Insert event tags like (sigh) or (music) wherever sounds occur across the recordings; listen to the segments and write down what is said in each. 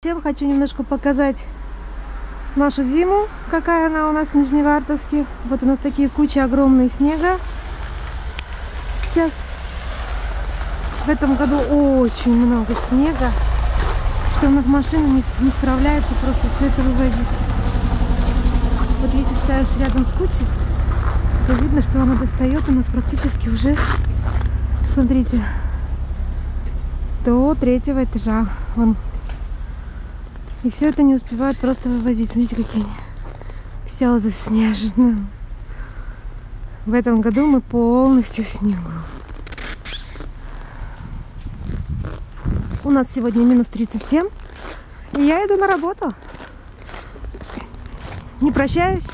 Всем хочу немножко показать нашу зиму, какая она у нас в Нижневартовске. Вот у нас такие кучи огромные снега. Сейчас в этом году очень много снега, что у нас машина не, не справляется просто все это вывозить. Вот если ставишь рядом с кучей, то видно, что она достает у нас практически уже, смотрите, до третьего этажа. Вон и все это не успевают просто вывозить. Смотрите, какие они. Все заснежено. В этом году мы полностью в снегу. У нас сегодня минус 37. И я иду на работу. Не прощаюсь.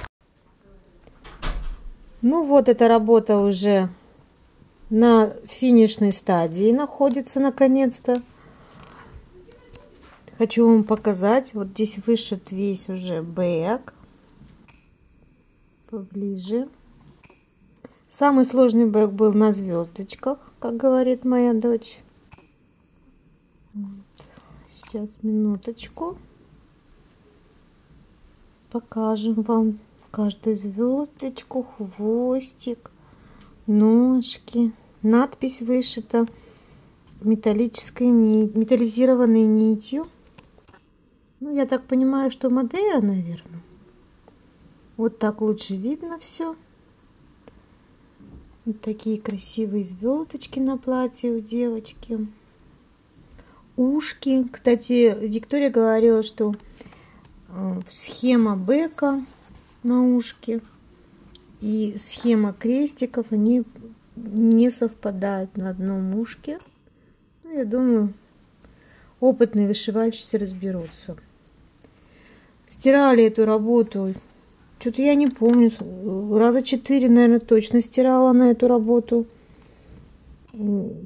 Ну вот эта работа уже на финишной стадии находится наконец-то. Хочу вам показать. Вот здесь вышит весь уже бэк. Поближе. Самый сложный бэк был на звездочках, как говорит моя дочь. Вот. Сейчас минуточку. Покажем вам каждую звездочку, хвостик, ножки. Надпись вышита металлической нить, металлизированной нитью. Ну, я так понимаю, что Мадейра, наверное. Вот так лучше видно все. Вот такие красивые звездочки на платье у девочки. Ушки. Кстати, Виктория говорила, что э, схема бека на ушке и схема крестиков, они не совпадают на одном ушке. Ну, я думаю, опытные вышивальщицы разберутся. Стирали эту работу. Что-то я не помню. Раза четыре, наверное, точно стирала на эту работу.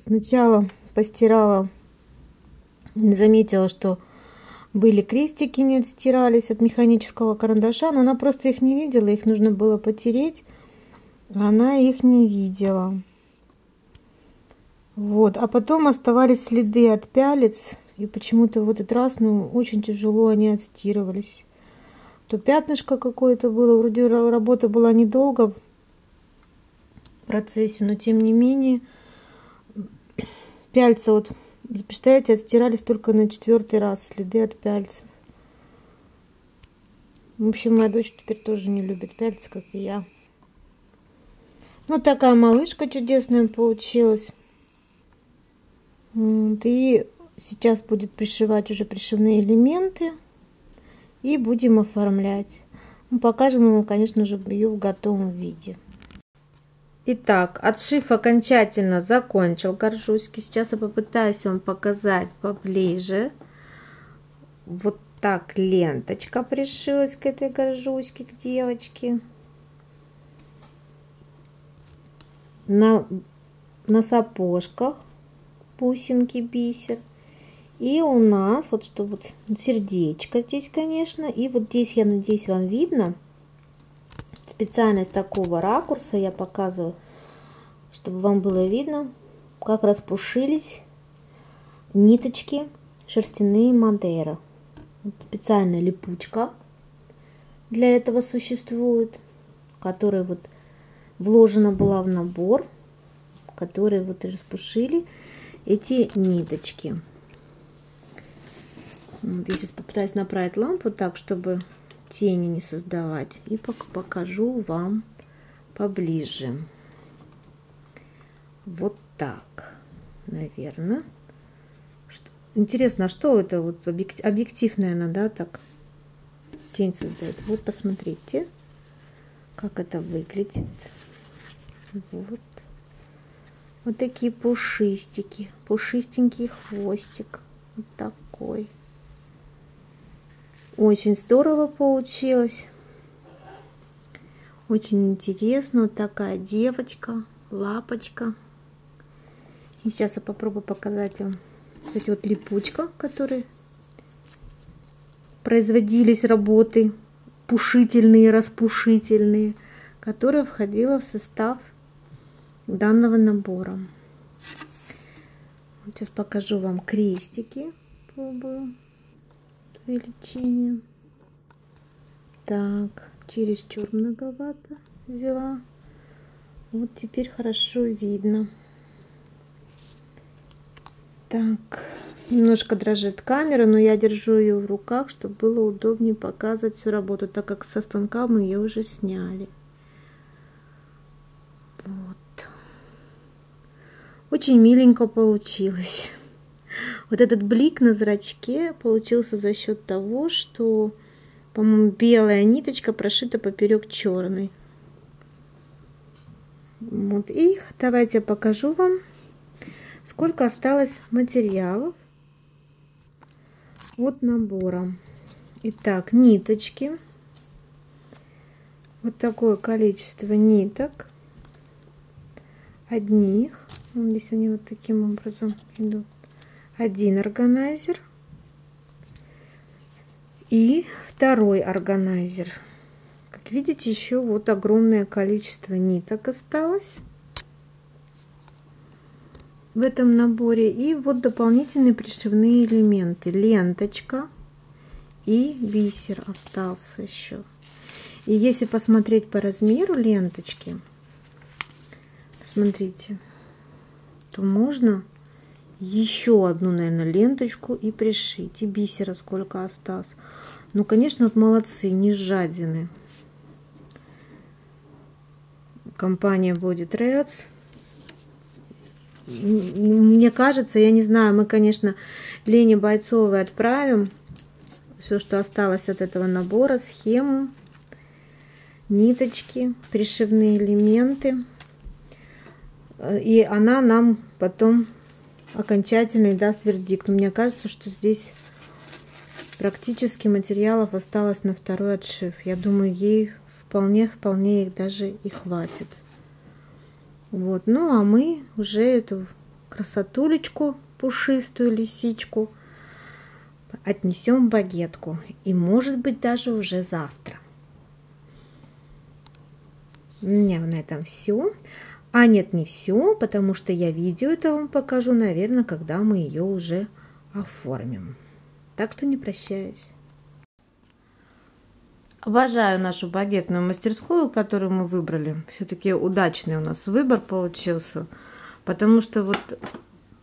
Сначала постирала, заметила, что были крестики не отстирались от механического карандаша, но она просто их не видела, их нужно было потереть. Она их не видела. Вот, а потом оставались следы от пялец, и почему-то в этот раз, ну, очень тяжело они отстирывались то пятнышко какое-то было. Вроде работа была недолго в процессе, но тем не менее пяльца вот, представляете, отстирались только на четвертый раз следы от пяльцев. В общем, моя дочь теперь тоже не любит пяльцы, как и я. Вот такая малышка чудесная получилась. Вот, и сейчас будет пришивать уже пришивные элементы и будем оформлять. Мы покажем ему, конечно же, ее в готовом виде. Итак, отшив окончательно закончил горжуськи. Сейчас я попытаюсь вам показать поближе. Вот так ленточка пришилась к этой горжуське, к девочке. На, на сапожках бусинки бисер. И у нас, вот что вот сердечко здесь, конечно. И вот здесь, я надеюсь, вам видно. Специально из такого ракурса я показываю, чтобы вам было видно, как распушились ниточки шерстяные Мадейра. Вот специальная липучка для этого существует, которая вот вложена была в набор, которые вот распушили эти ниточки. Вот, я сейчас попытаюсь направить лампу так, чтобы тени не создавать. И покажу вам поближе. Вот так, наверное. Интересно, а что это? Вот объектив, наверное, да, так тень создает. Вот посмотрите, как это выглядит. Вот. Вот такие пушистики, пушистенький хвостик. Вот такой. Очень здорово получилось. Очень интересно. Вот такая девочка, лапочка. И сейчас я попробую показать вам. Кстати, вот липучка, которые производились работы пушительные, распушительные, которая входила в состав данного набора. Сейчас покажу вам крестики. Пробую. Увеличением. Так, чересчур многовато взяла. Вот теперь хорошо видно. Так, немножко дрожит камера, но я держу ее в руках, чтобы было удобнее показывать всю работу, так как со станка мы ее уже сняли. Вот. Очень миленько получилось. Вот этот блик на зрачке получился за счет того, что, по-моему, белая ниточка прошита поперек черной. Вот. И давайте я покажу вам сколько осталось материалов от набора. Итак, ниточки. Вот такое количество ниток. Одних. Здесь они вот таким образом идут. Один органайзер. И второй органайзер. Как видите, еще вот огромное количество ниток осталось в этом наборе. И вот дополнительные пришивные элементы. Ленточка и бисер остался еще. И если посмотреть по размеру ленточки, смотрите, то можно еще одну, наверное, ленточку и пришить. И бисера сколько осталось. Ну, конечно, вот молодцы, не жадины. Компания будет Reds мне кажется, я не знаю, мы, конечно, Лене Бойцовой отправим все, что осталось от этого набора, схему, ниточки, пришивные элементы. И она нам потом окончательно даст вердикт. Мне кажется, что здесь практически материалов осталось на второй отшив. Я думаю, ей вполне-вполне их даже и хватит. Вот. Ну, а мы уже эту красотулечку, пушистую лисичку, отнесем в багетку. И, может быть, даже уже завтра. У меня на этом все. А нет, не все, потому что я видео это вам покажу, наверное, когда мы ее уже оформим. Так что не прощаюсь. Обожаю нашу багетную мастерскую, которую мы выбрали. Все-таки удачный у нас выбор получился. Потому что вот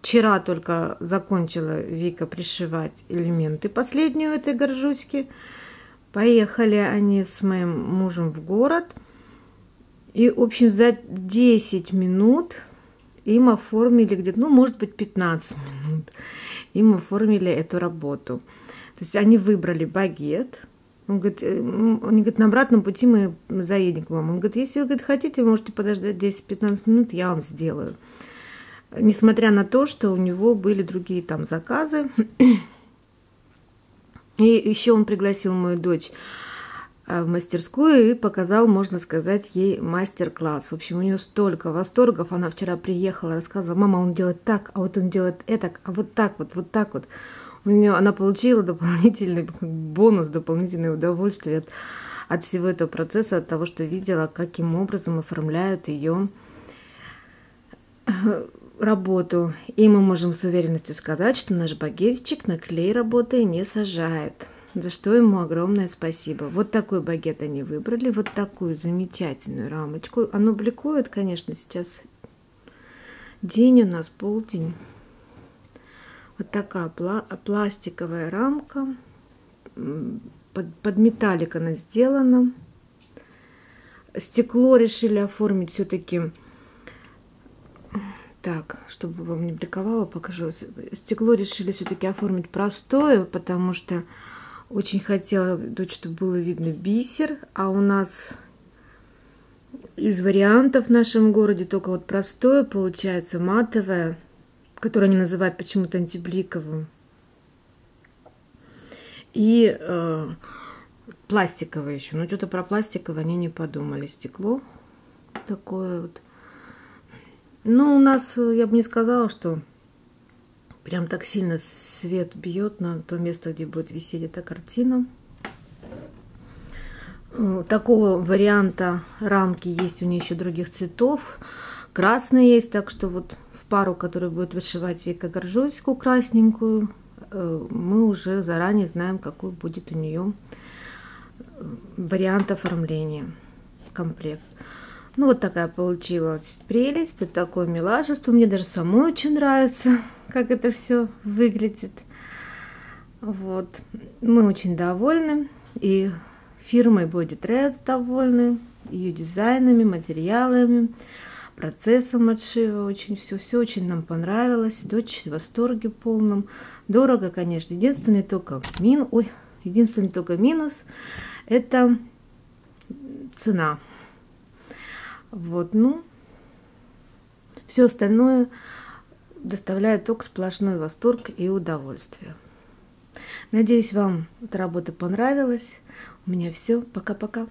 вчера только закончила Вика пришивать элементы последнюю этой горжуськи. Поехали они с моим мужем в город. И, в общем, за 10 минут им оформили где-то, ну, может быть, 15 минут. Им оформили эту работу. То есть они выбрали багет, он говорит, э, он говорит, на обратном пути мы заедем к вам. Он говорит, если вы говорит, хотите, вы можете подождать 10-15 минут, я вам сделаю. Несмотря на то, что у него были другие там заказы. (clears throat) И еще он пригласил мою дочь в мастерскую и показал, можно сказать, ей мастер-класс. В общем, у нее столько восторгов. Она вчера приехала, рассказывала, мама, он делает так, а вот он делает это, а вот так вот, вот так вот у нее, она получила дополнительный (laughs) бонус, дополнительное удовольствие от, от всего этого процесса, от того, что видела, каким образом оформляют ее э, работу. И мы можем с уверенностью сказать, что наш багетчик на клей работы не сажает. За что ему огромное спасибо. Вот такой багет они выбрали, вот такую замечательную рамочку. Оно бликует, конечно, сейчас день у нас полдень. Вот такая пла пластиковая рамка. Под, под металлик она сделана. Стекло решили оформить все-таки так, чтобы вам не бликовало, покажу. Стекло решили все-таки оформить простое, потому что очень хотела чтобы было видно бисер, а у нас из вариантов в нашем городе только вот простое получается матовое который они называют почему-то антибликовым. И э, пластиковое еще. Ну, что-то про пластиковое они не подумали. Стекло такое вот. Ну, у нас, я бы не сказала, что прям так сильно свет бьет на то место, где будет висеть эта картина. Э, такого варианта рамки есть у нее еще других цветов. Красный есть, так что вот пару, которую будет вышивать Вика Горжуську красненькую. э, мы уже заранее знаем, какой будет у нее э, вариант оформления, комплект. Ну, вот такая получилась прелесть, вот такое милашество. Мне даже самой очень нравится, (laughs) как это все выглядит. Вот. Мы очень довольны. И фирмой Body Threads довольны, ее дизайнами, материалами, процессом отшива. Очень все, все очень нам понравилось. Дочь в восторге полном. Дорого, конечно. Единственный только минус, ой, единственный только минус это цена. Вот, ну, все остальное доставляет только сплошной восторг и удовольствие. Надеюсь, вам эта работа понравилась. У меня все. Пока-пока.